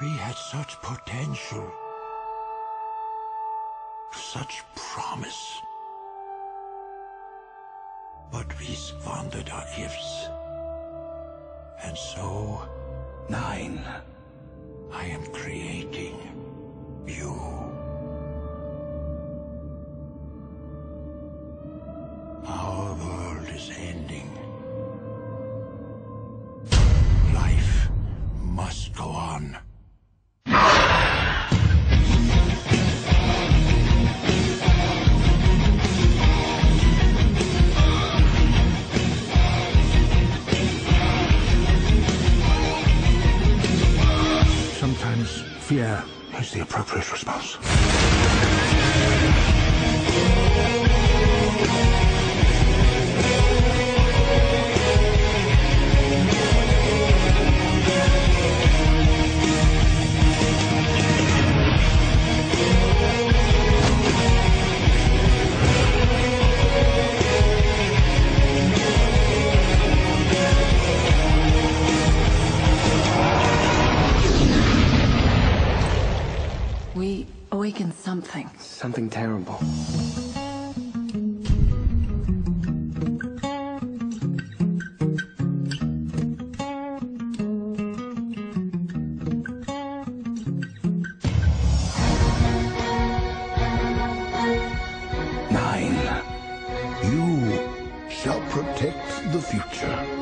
We had such potential. Such promise. But we squandered our gifts. And so, Nine. I am creating fear is the appropriate response. We awakened something. Something terrible. Nine. You shall protect the future.